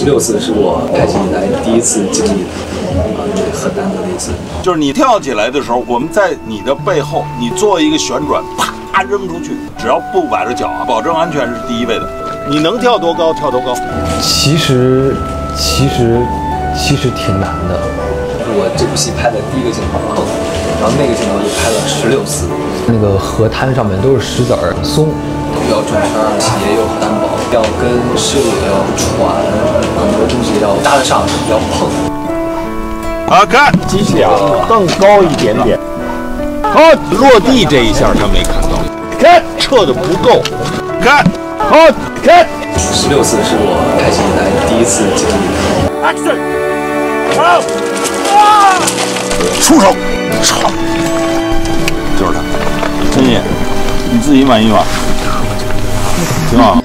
十六次是我开机以来第一次经历，啊，很难得的一次。就是你跳起来的时候，我们在你的背后，你做一个旋转，啪扔出去，只要不崴着脚啊，保证安全是第一位的。你能跳多高跳多高。其实，其实，其实挺难的。我这部戏拍的第一个镜头，然后那个镜头就拍了十六次。那个河滩上面都是石子儿，很松。要转圈，也有担保，要跟设备、要传，很多东西要搭得上，要碰。啊，看机梁更高一点点。好，落地这一下他没看到，看撤的不够，看，好，看。十六次是我开机以来第一次经历。Action，好，哇，出手，操，就是他，真爷，你自己满意吗？挺好。